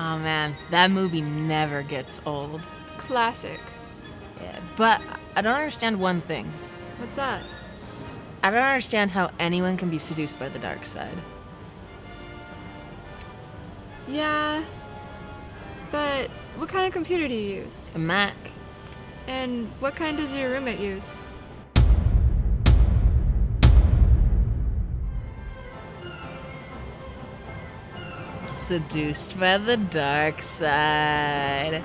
Oh man, that movie never gets old. Classic. Yeah, but I don't understand one thing. What's that? I don't understand how anyone can be seduced by the dark side. Yeah. But what kind of computer do you use? A Mac. And what kind does your roommate use? Seduced by the dark side.